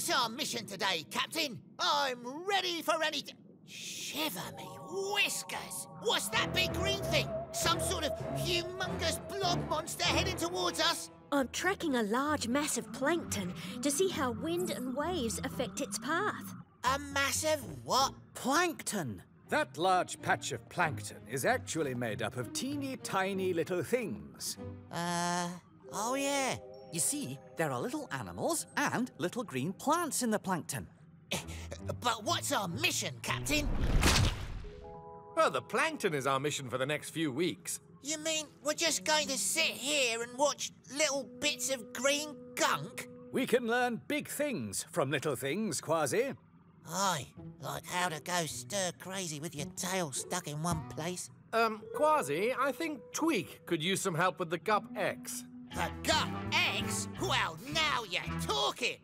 What's our mission today, Captain? I'm ready for anything. Shiver me whiskers! What's that big green thing? Some sort of humongous blob monster heading towards us? I'm tracking a large mass of plankton to see how wind and waves affect its path. A massive what? Plankton! That large patch of plankton is actually made up of teeny tiny little things. Uh, oh yeah. You see, there are little animals and little green plants in the plankton. But what's our mission, Captain? Well, the plankton is our mission for the next few weeks. You mean we're just going to sit here and watch little bits of green gunk? We can learn big things from little things, Kwazii. Aye, like how to go stir crazy with your tail stuck in one place. Um, Kwazii, I think Tweak could use some help with the Gup X. The Gup X? Well, now you're talking.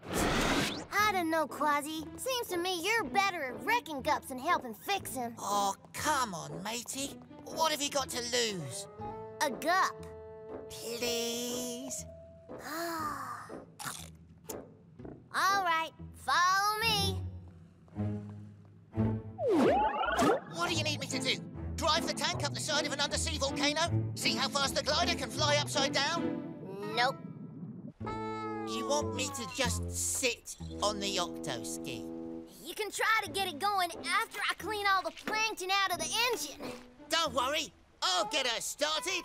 I don't know, Kwazii. Seems to me you're better at wrecking gups and helping fix them. Oh, come on, matey. What have you got to lose? A gup. Please? Ah. All right, follow me. What do you need me to do? Drive the tank up the side of an undersea volcano? See how fast the glider can fly upside down? Nope. You want me to just sit on the octo ski? You can try to get it going after I clean all the plankton out of the engine. Don't worry, I'll get her started.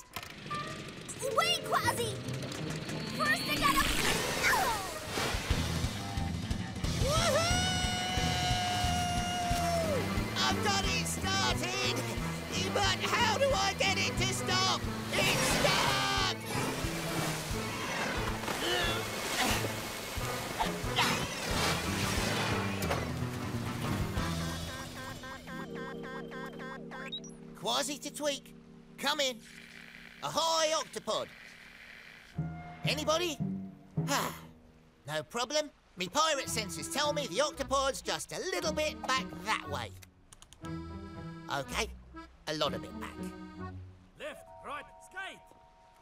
Wait, Kwazii! First I gotta... Oh! I've Kwazii to tweak. Come in. Ahoy, octopod. Anybody? Ah, no problem. Me pirate senses tell me the octopod's just a little bit back that way. Okay, a lot of it back. Left, right, skate!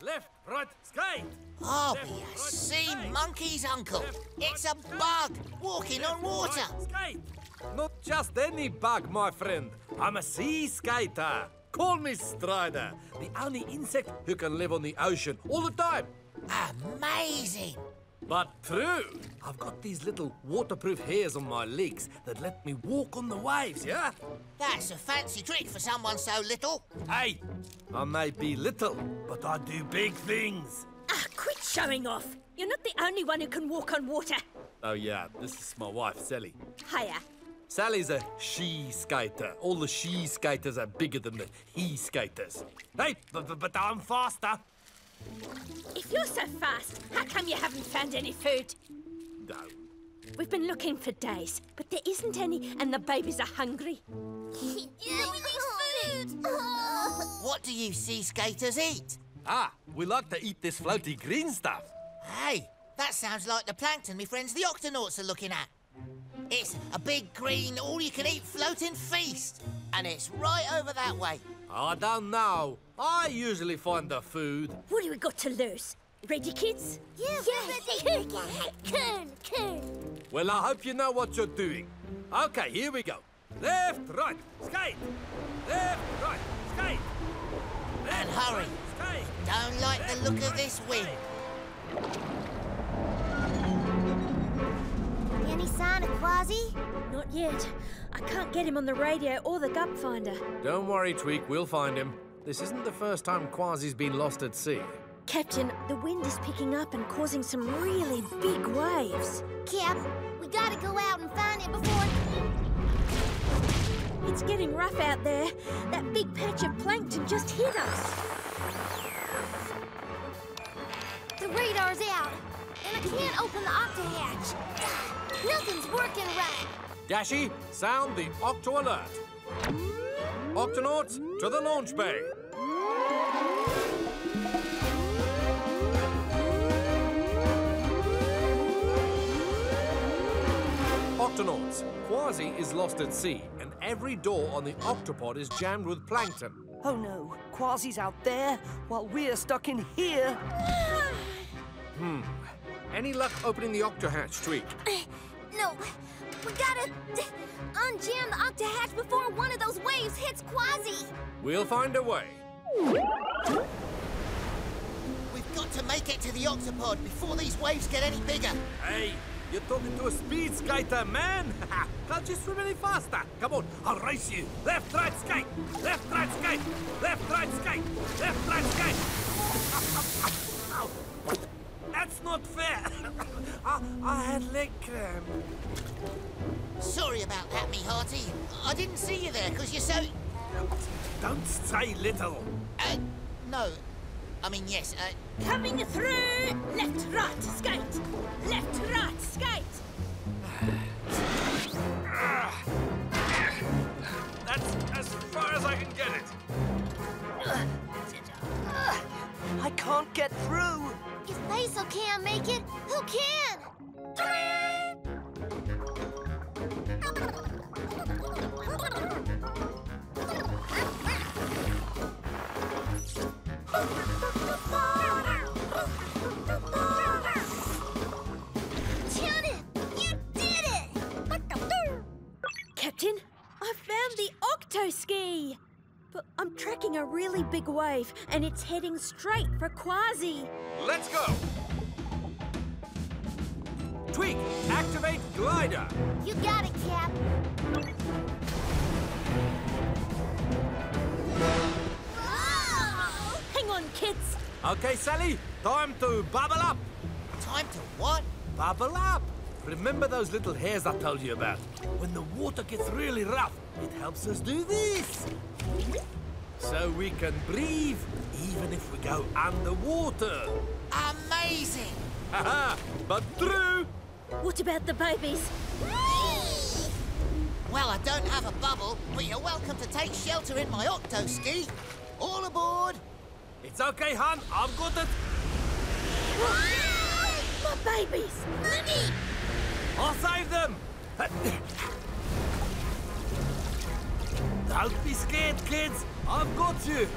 Left, right, skate! I'll Left, be right, sea skate. monkey's uncle. Left, It's a right, skate. bug walking on water. Right, skate! Not just any bug, my friend. I'm a sea skater. Call me Strider, the only insect who can live on the ocean all the time. Amazing. But true, I've got these little waterproof hairs on my legs that let me walk on the waves, yeah? That's a fancy trick for someone so little. Hey, I may be little, but I do big things. Ah, quit showing off. You're not the only one who can walk on water. Oh, yeah, this is my wife, Sally. Hiya. Sally's a she skater. All the she skaters are bigger than the he skaters. Hey, but, but, but I'm faster. If you're so fast, how come you haven't found any food? No. We've been looking for days, but there isn't any, and the babies are hungry. yeah, we need food! What do you sea skaters eat? Ah, we like to eat this floaty green stuff. Hey, that sounds like the plankton me friends the octonauts are looking at. It's a big green, all-you-can-eat floating feast. And it's right over that way. I don't know. I usually find the food. What do we got to lose? Ready, kids? Yeah, Yeah. Coon, coon. Well, I hope you know what you're doing. Okay, here we go. Left, right, skate. Left, right, skate. Left, And hurry. right, skate. Don't like the look of this wind. Any sign of Kwazii? Not yet. I can't get him on the radio or the Gup finder. Don't worry, Tweak, we'll find him. This isn't the first time Kwazii's been lost at sea. Captain, the wind is picking up and causing some really big waves. Cap, we gotta go out and find it before... It's getting rough out there. That big patch of plankton just hit us. I can't open the octa-hatch. Nothing's working right. Dashi, sound the octo alert. Octonauts, to the launch bay. Octonauts, Kwazii is lost at sea, and every door on the octopod is jammed with plankton. Oh no, Kwazii's out there while we're stuck in here. Hmm. Any luck opening the octo hatch, Tweak? No, we gotta unjam the octahatch before one of those waves hits Kwazii. We'll find a way. We've got to make it to the octopod before these waves get any bigger. Hey, you're talking to a speed skater, man. Can't you swim any faster? Come on, I'll race you. Left, right, skate. Left, right, skate. Left, right, skate. Left, right, skate. Not fair. I, I had leg cramp. Sorry about that, me hearty. I didn't see you there because you're so. Don't say little. Uh, no. I mean, yes. Uh, Coming through! Left, right, skate! Can't make it, who can? Janet, you did it! Captain, I found the octo ski! But I'm tracking a really big wave and it's heading straight for Kwazii. Let's go. Tweak, activate glider. You got it, Cap. Oh! Hang on, kids. Okay, Sally, time to bubble up. time to what? Bubble up! Remember those little hairs I told you about? When the water gets really rough, it helps us do this. So we can breathe, even if we go underwater. Amazing! Haha, but true! What about the babies? Well, I don't have a bubble, but you're welcome to take shelter in my octo ski. All aboard! It's okay, Han. I've got it. My babies! Lemmy! I'll save them! Don't be scared, kids. I've got you.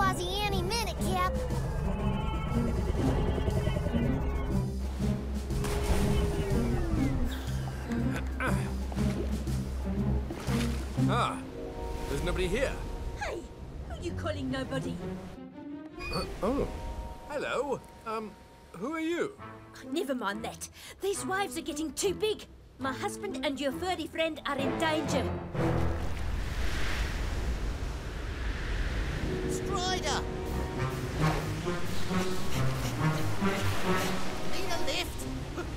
Kwazii any minute, Cap. Ah, there's nobody here. Hey, who are you calling nobody? Oh. Hello. Um, who are you? Never mind that. These waves are getting too big. My husband and your furry friend are in danger.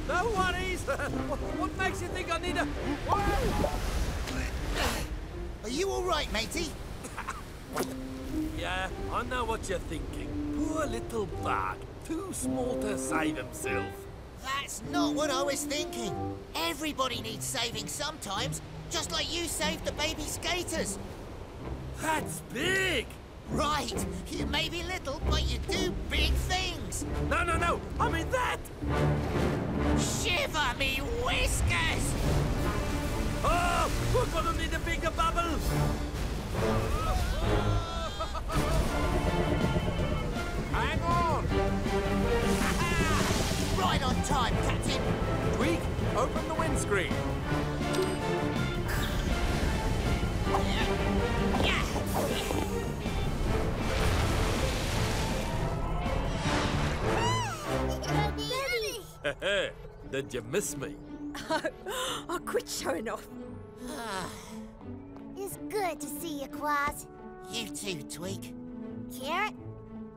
No worries. what, what makes you think I need a... Are you all right, matey? Yeah, I know what you're thinking. Poor little bug. Too small to save himself. That's not what I was thinking. Everybody needs saving sometimes, just like you saved the baby skaters. That's big! Right, you may be little, but you do big things. No, no, no! I mean that! Shiver me whiskers! Oh, we're gonna need a bigger bubble! Hang on! Right on time, Captain. Tweak, open the windscreen. Did you miss me? Oh, quit showing off. It's good to see you, Quaz. You too, Tweak. Carrot?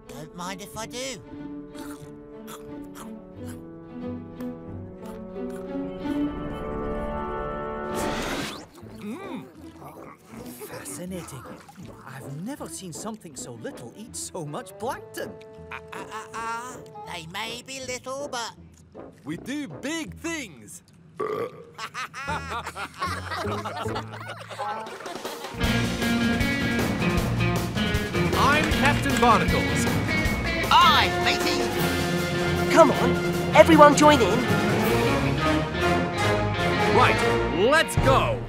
Don't mind if I do. Fascinating. I've never seen something so little eat so much plankton. Ah, ah, ah, ah. They may be little, but We do big things. I'm Captain Barnacles. I, matey. Come on, everyone join in? Right, let's go.